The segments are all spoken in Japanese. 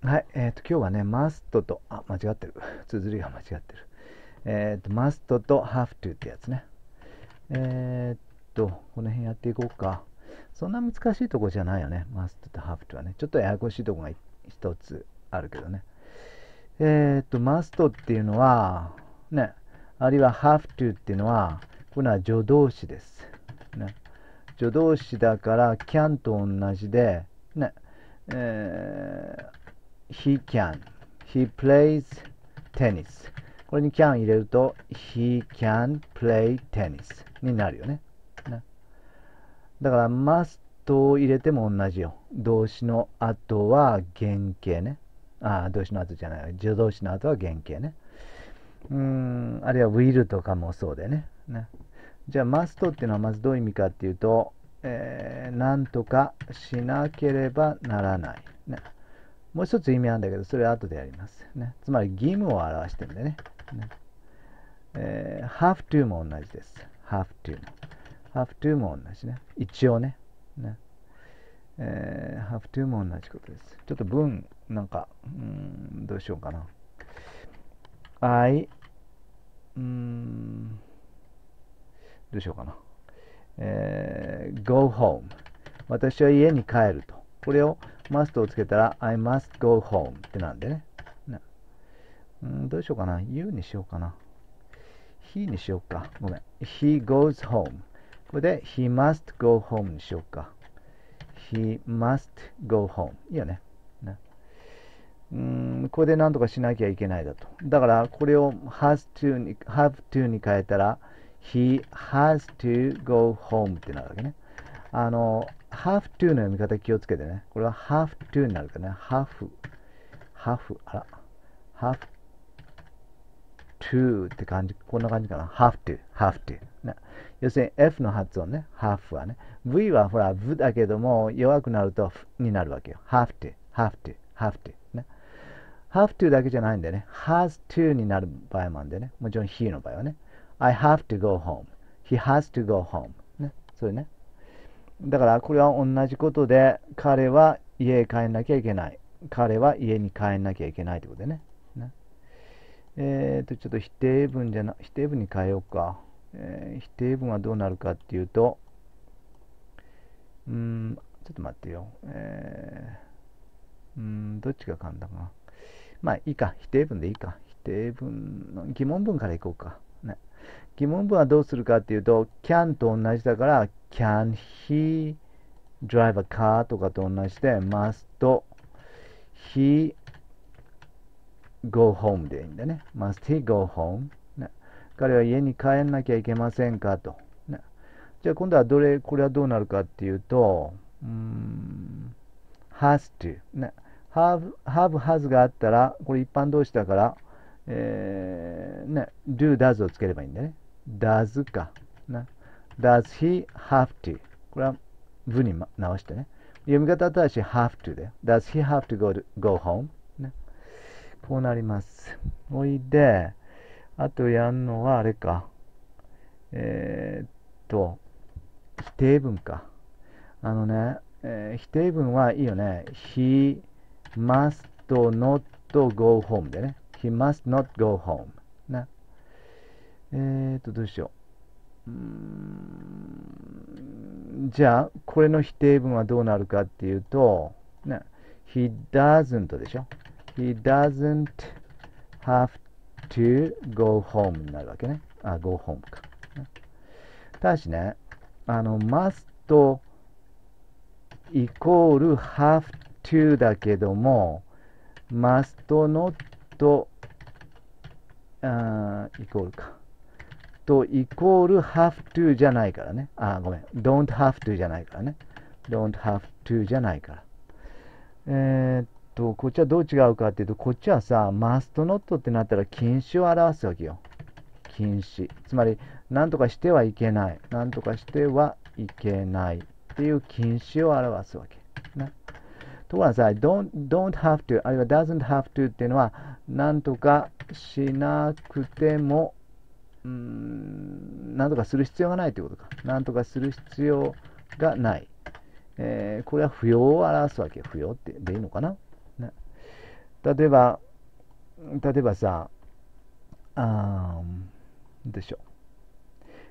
はい、えっ、と、今日はね、must と、あ、間違ってる。綴りが間違ってる。えっ、と、must と have to ってやつね。えっと、この辺やっていこうか。そんな難しいとこじゃないよね。must と have to はね。ちょっとややこしいとこが一つあるけどね。えっと、must っていうのは、ね、あるいは have to っていうのは、これは助動詞です。ね。助動詞だから can と同じで、ね、えー he can, he plays tennis これに can 入れると he can play tennis になるよね。だから must を入れても同じよ。動詞の後は原型ね。あ、動詞の後じゃない。助動詞の後は原型ね。うん、あるいは will とかもそうでね。ねじゃあ must っていうのはまずどういう意味かっていうと、えー、なんとかしなければならない。ねもう一つ意味あるんだけど、それは後でやります。ね、つまり義務を表してるんでね。ねえー、have to も同じです。have to も。have to も同じね。一応ね。ねえー、have to も同じことです。ちょっと文、なんか、うん、どうしようかな。I、どうしようかな。えー、go home。私は家に帰ると。これを must をつけたら I must go home ってなんでね。ねうん、どうしようかな。you にしようかな。he にしようか。ごめん。he goes home。これで he must go home にしようか。he must go home。いいよね。ねうんこれで何とかしなきゃいけないだと。だからこれを has to に have to に変えたら he has to go home ってなるわけね。あの have to の読み方気をつけてね。これは have to になるからね。 have。have。あら。 have to って感じ。こんな感じかな。ハーフトゥー。ハーフトゥー。要するに F の発音ね。ハーフはね。V はほら、V だけども弱くなるとになるわけよ。ハーフトゥー。ハーフトゥー。ハーフトゥー。ハーフトゥーだけじゃないんでね。has ゥーになる場合もあるんでね。もちろん he の場合はね。I have to go home.He has to go home. ね。それね。だからこれは同じことで、彼は家へ帰んなきゃいけない。彼は家に帰んなきゃいけないということでね。ねえっ、と、ちょっと否定文じゃな、否定文に変えようか。えー、否定文はどうなるかっていうと、うん、ちょっと待ってよ。えー、うん、どっちが簡単かな。まあいいか。否定文でいいか。否定文の疑問文からいこうか。疑問文はどうするかっていうと、can と同じだから、can he drive a car とかと同じで must he go home でいいんだね。must he go home、ね、彼は家に帰んなきゃいけませんかと。ね、じゃあ今度はどれ、これはどうなるかっていうと、うん has to、ね。have, have, has があったら、これ一般動詞だから、えー、ね、do, does をつければいいんだね。Does か。ね does he have to? これは文に直してね。読み方正しい have to で。does he have to go, to, go home? ね。こうなります。おいで、あとやるのはあれか。えー、っと、否定文か。あのね、えー、否定文はいいよね。he must not go home でね。he must not go home ね。えー、っと、どうしよう。うんじゃあ、これの否定文はどうなるかっていうと、ね、he doesn't でしょ ?he doesn't have to go home になるわけね。あ、go home か。ただしね、あの、must イコール have to だけども、must not あイコールか。とイコール have to じゃないからね。あ、ごめん。don't have to じゃないからね。don't have to じゃないから。えー、っと、こっちはどう違うかっていうと、こっちはさ、must not ってなったら禁止を表すわけよ。禁止。つまり、何とかしてはいけない。何とかしてはいけない。っていう禁止を表すわけ。ね。ところがさ、don't, don't have to、あるいは doesn't have to っていうのは、何とかしなくてもうん、なんとかする必要がないということか。なんとかする必要がない。えー、これは不要を表すわけ。不要ってでいいのかな、ね、例えば、例えばさ、あーでしょ。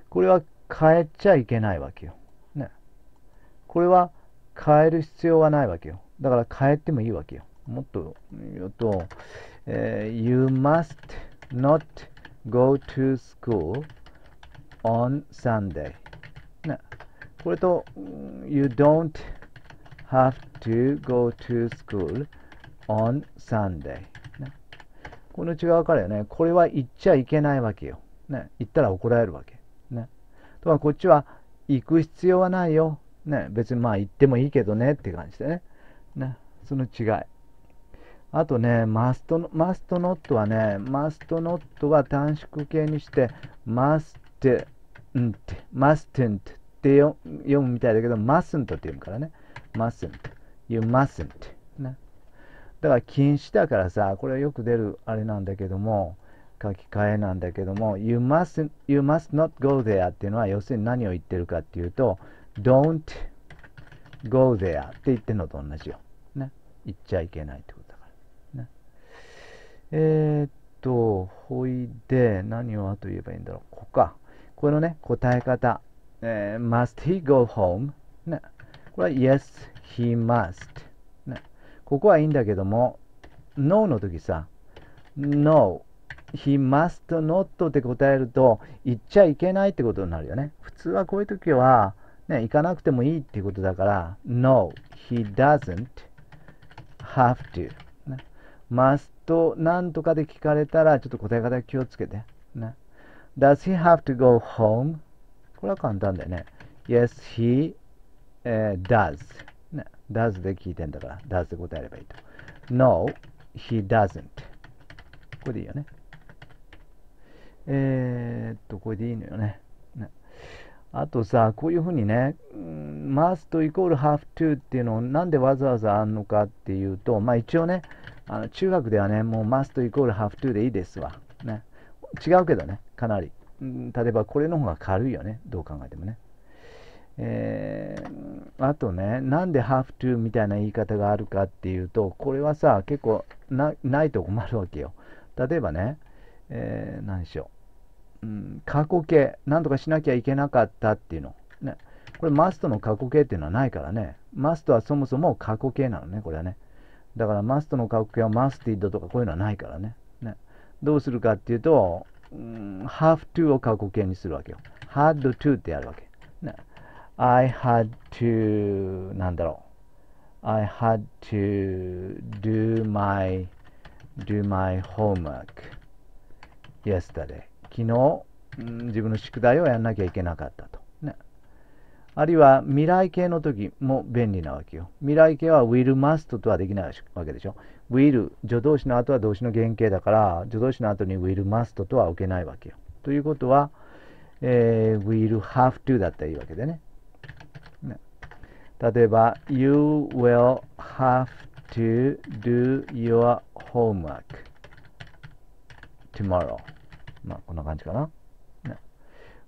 これは変えちゃいけないわけよ。ね。これは変える必要はないわけよ。だから変えてもいいわけよ。もっと言うと、えー You must not go to school on Sunday. ね。これと、You don't have to go to school on Sunday. ね。この違い分かるよね。これは言っちゃいけないわけよ。ね。言ったら怒られるわけ。ね。とはこっちは行く必要はないよ。ね。別にまあ行ってもいいけどねって感じでね。ね。その違い。あとね、マスト、マストノットはね、マストノットは短縮形にして、マステント、マステントって読むみたいだけど、マスントって読むからね。マスント。You mustn't. ね。だから禁止だからさ、これはよく出るあれなんだけども、書き換えなんだけども、You must, you must not go there っていうのは、要するに何を言ってるかっていうと、Don't go there って言ってるのと同じよ。ね。言っちゃいけないってこと。えー、っと、ほいで、何をあと言えばいいんだろう。ここか。このね、答え方。えー must he go home? ね。これは Yes, he must. ね。ここはいいんだけども、No の時さ、No, he must not って答えると、言っちゃいけないってことになるよね。普通はこういう時は、ね、行かなくてもいいっていうことだから、No, he doesn't have to. ね、must なんとかで聞かれたら、ちょっと答え方気をつけて。ね、Does he have to go home? これは簡単だよね。Yes, he、えー does、ね。does で聞いてんだから、does で答えればいいと。No, he doesn't. これでいいよね。えー、っと、これでいいのよね。ねあとさ、こういうふうにね、must イコール have to っていうのをなんでわざわざあんのかっていうと、まあ一応ね、あの中学ではね、もう must イコール have to でいいですわ。ね。違うけどね、かなり。例えばこれの方が軽いよね、どう考えてもね。えーあとね、なんで have to みたいな言い方があるかっていうと、これはさ、結構なないと困るわけよ。例えばね、えー何でしょう、うん、過去形、なんとかしなきゃいけなかったっていうの。ね、これ must の過去形っていうのはないからね。must はそもそも過去形なのね、これはね。だから must の過去形は musted とかこういうのはないからね。ねどうするかっていうと、うん、have to を過去形にするわけよ。had to ってやるわけ。ね、I had to なんだろう。I had to do my do my homework yesterday. 昨日、うん自分の宿題をやんなきゃいけなかったと。あるいは未来形の時も便利なわけよ。未来形は will must とはできないわけでしょ。will 助動詞の後は動詞の原型だから助動詞の後に will must とは置けないわけよ。ということは、えー will have to だったらいいわけでね。ね例えば You will have to do your homework tomorrow まあこんな感じかな。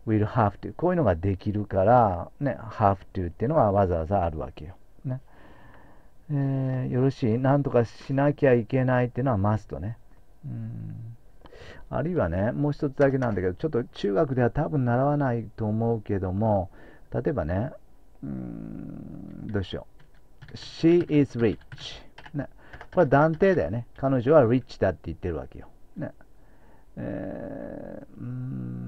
Will have to こういうのができるから、ね、have to っていうのはわざわざあるわけよ。ねえーよろしいなんとかしなきゃいけないっていうのは must ね。うんあるいはね、もう一つだけなんだけど、ちょっと中学では多分習わないと思うけども、例えばね、うーんどうしよう。She is rich、ね。これは断定だよね。彼女は rich だって言ってるわけよ。ね。えー、うん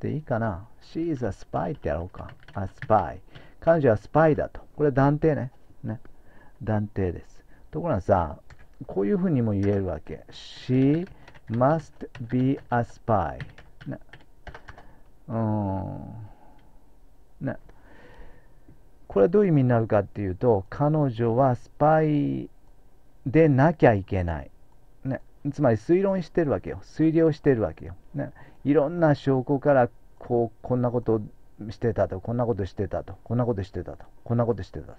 でいいかな？She is a spy ってやろうか。a spy。彼女はスパイだと。これは断定ね。ね。断定です。ところがさ、こういうふうにも言えるわけ。She must be a spy. ね。うん。ね。これはどういう意味になるかっていうと、彼女はスパイでなきゃいけない。つまり推論してるわけよ。推理をしてるわけよ。ね。いろんな証拠から、こう、こんなことしてたと、こんなことしてたと、こんなことしてたと、こんなことしてたと。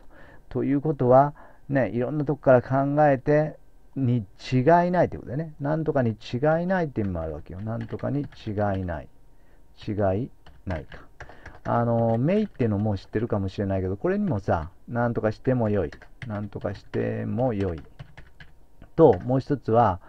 ということは、ね、いろんなとこから考えて、に違いないということでね。なんとかに違いないって意味もあるわけよ。なんとかに違いない。違いないか。あの、メイっていうのも知ってるかもしれないけど、これにもさ、なんとかしてもよい。なんとかしてもよい。と、もう一つは、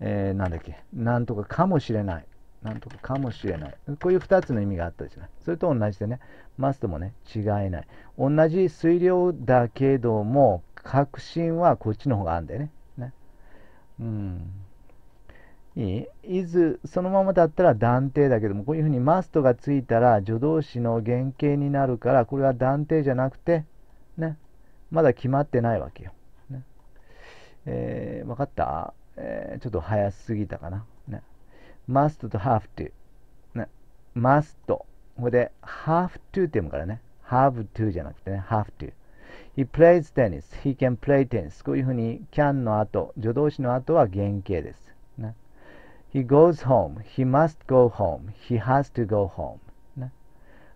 えー、なんだっけ、なんとかかもしれない。なんとかかもしれない。こういう2つの意味があったじゃない。それと同じでね、マストもね、違いない。同じ推量だけども、確信はこっちの方があるんだよね。ねうん。いい ?is そのままだったら断定だけども、こういうふうに must がついたら助動詞の原型になるから、これは断定じゃなくて、ね、まだ決まってないわけよ。ねえー、分かった？えー、ちょっと早すぎたかな。ね、must と have to。ね、must。ここで have to って読むからね。have to じゃなくてね、have to。He plays tennis. He can play tennis. こういうふうに can の後、助動詞の後は原型です。ね、He goes home. He must go home. He has to go home.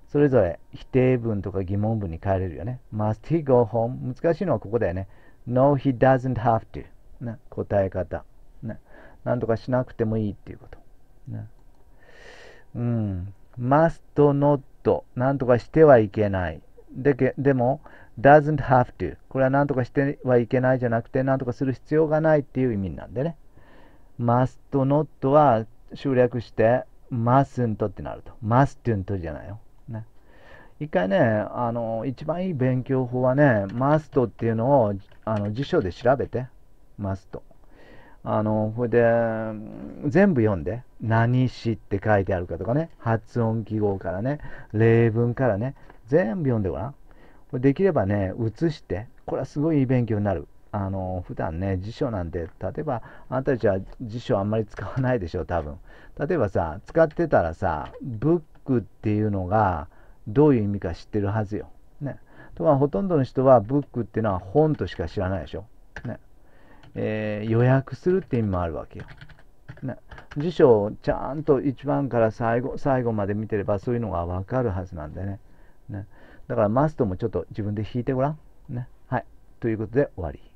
それぞれ否定文とか疑問文に変えれるよね。must he go home? 難しいのはここだよね。No, he doesn't have to. ね、答え方。なんとかしなくてもいいっていうこと。ね、うん。must not なんとかしてはいけない。ででも、doesn't have to これはなんとかしてはいけないじゃなくて、なんとかする必要がないっていう意味なんでね。must not は省略して mustn't ってなると。mustn't じゃないよ。ね。一回ね、あの、一番いい勉強法はね、must っていうのをあの辞書で調べて。must。あの、これで、全部読んで、何しって書いてあるかとかね、発音記号からね、例文からね、全部読んでごらん。これできればね、写して、これはすごいいい勉強になる。あの、普段ね、辞書なんて、例えば、あんたたちは辞書あんまり使わないでしょ、多分。例えばさ、使ってたらさ、ブックっていうのが、どういう意味か知ってるはずよ。ね。とか、ほとんどの人は、ブックっていうのは本としか知らないでしょ。ね。えー、予約するって意味もあるわけよ。な、辞書をちゃんと一番から最後最後まで見てればそういうのがわかるはずなんでね。ねだからマストもちょっと自分で引いてごらん。ね。はい。ということで終わり。